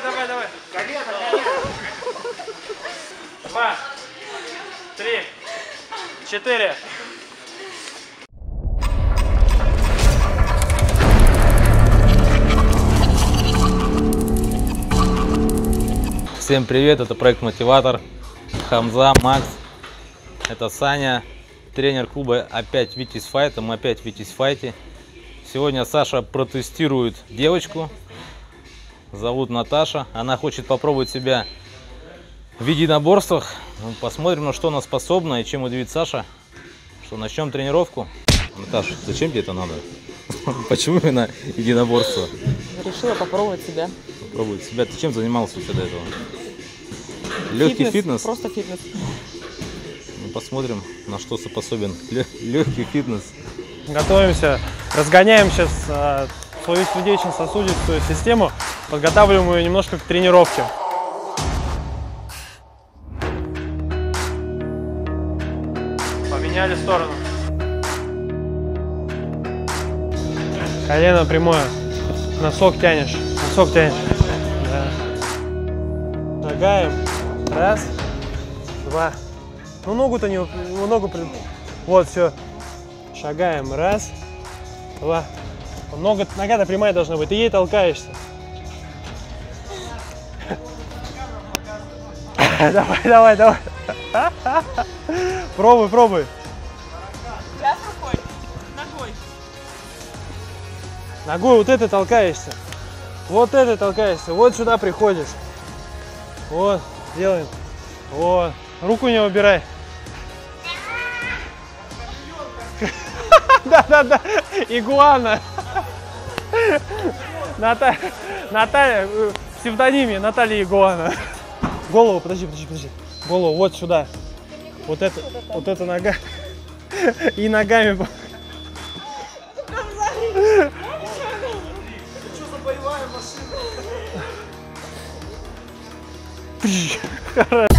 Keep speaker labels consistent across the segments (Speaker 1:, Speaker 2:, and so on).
Speaker 1: давай, давай, давай. Два, три, четыре.
Speaker 2: Всем привет, это проект Мотиватор. Хамза, Макс, это Саня, тренер клуба опять Витязь Файта, мы опять в Витязь Файте. Сегодня Саша протестирует девочку, зовут Наташа, она хочет попробовать себя в единоборствах. Ну, Посмотрим, на что она способна и чем удивит Саша. Что, начнем тренировку? Наташа, зачем тебе это надо? Почему именно единоборство?
Speaker 3: Решила попробовать себя.
Speaker 2: Попробовать себя. Ты чем занимался вообще до этого? Легкий фитнес?
Speaker 3: Просто фитнес.
Speaker 2: Ну, посмотрим, на что способен легкий фитнес.
Speaker 1: Готовимся, разгоняем сейчас э, свою сердечно-сосудистую систему, подготавливаем ее немножко к тренировке. Поменяли сторону. Колено прямое. Носок тянешь. Носок тянешь. Да. Шагаем. Раз. Два. Ну ногу-то не... ну, Ногу... Вот, все. Шагаем. Раз. Два. Нога, нога-то прямая должна быть. Ты ей толкаешься. Давай, давай, давай. Пробуй, пробуй.
Speaker 3: Сейчас рукой. Ногой.
Speaker 1: Ногой вот это толкаешься. Вот это толкаешься. Вот сюда приходишь. Вот, делаем. Вот. Руку не убирай. Да-да-да, игуана. Ната- Наталья, э, псевдониме Наталья Игуана. Голову, подожди, подожди, подожди. Голову вот сюда. Вот это, вот эта нога. И ногами. по-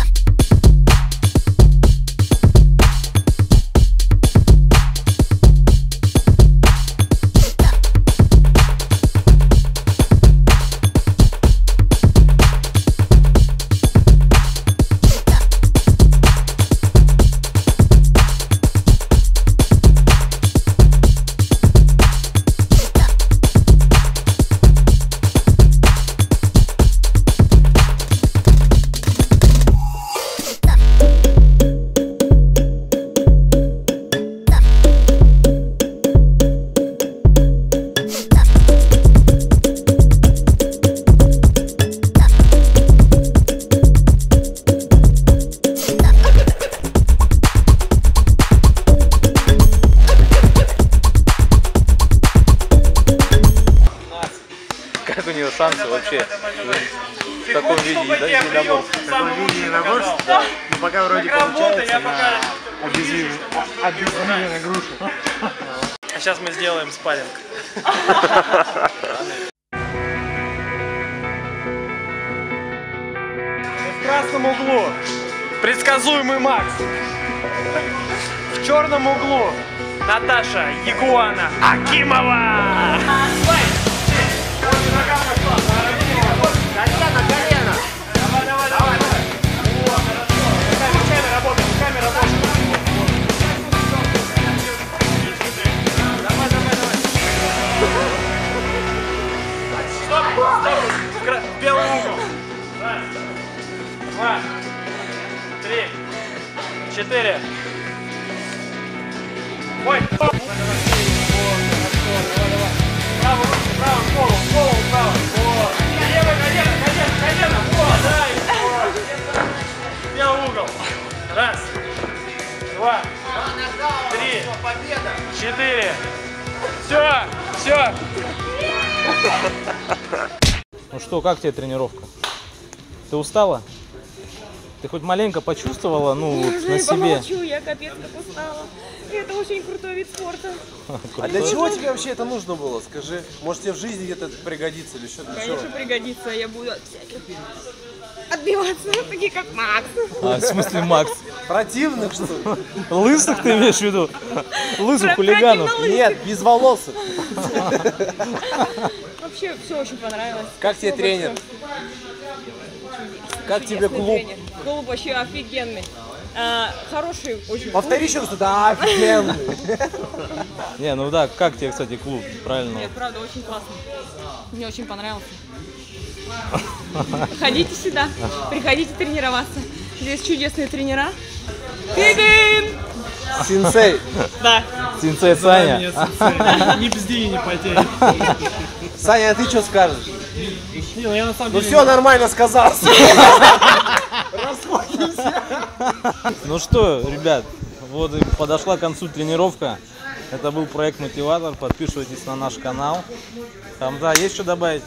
Speaker 2: Как у нее шансы вообще в таком виде еда- единоборства?
Speaker 4: таком виде единоборств? Да. Ну пока вроде получается на обезвреженной груши.
Speaker 1: А сейчас мы сделаем спарринг. В красном углу предсказуемый Макс. В черном углу Наташа Ягуана Акимова. Стоп, стоп. В белый угол. Раз, два, три, четыре. Ой. Право, право, голову, голову, право. Вот. Левое колено, колено, колено. Вот, да, и. Белый угол. Раз, два, три, четыре. Все, все.
Speaker 2: Ну что, как тебе тренировка? Ты устала? Ты хоть маленько почувствовала, ну, вот, на себе?
Speaker 3: Помолчу, я капец как устала. Это очень крутой вид спорта.
Speaker 4: А для чего тебе вообще это нужно было? Скажи, может тебе в жизни где-то пригодится или что? Для чего?
Speaker 3: Конечно, пригодится. Я буду от всяких отбиваться, такие как Макс.
Speaker 2: А, в смысле, Макс?
Speaker 4: Противных что ли?
Speaker 2: Лысых ты имеешь в виду? Лысых хулиганов?
Speaker 4: Нет, без волос.
Speaker 3: Вообще все очень понравилось.
Speaker 4: Как тебе тренер? Как тебе клуб?
Speaker 3: Клуб вообще офигенный. А, хороший очень.
Speaker 4: Повтори еще раз, да, офигенный.
Speaker 2: Не, ну да, как тебе, кстати, клуб? Правильно.
Speaker 3: Нет, правда, очень классно. Мне очень понравился. Ходите сюда, приходите тренироваться. Здесь чудесные тренера. Тыдын!
Speaker 4: Сенсей.
Speaker 3: Да.
Speaker 2: Синцей Саня.
Speaker 1: Не бзди и не потей.
Speaker 4: Саня, а ты что скажешь?
Speaker 1: Не, ну я на самом
Speaker 4: Ну
Speaker 1: деле...
Speaker 4: все нормально сказал.
Speaker 2: Ну что, ребят, вот и подошла к концу тренировка. Это был проект Мотиватор. Подписывайтесь на наш канал. Хамза, есть что добавить?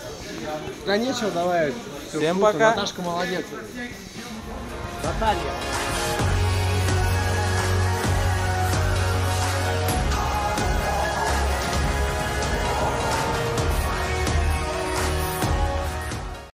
Speaker 4: Да нечего, давай. Всё
Speaker 2: Всем пока.
Speaker 4: Наташка молодец. Наталья.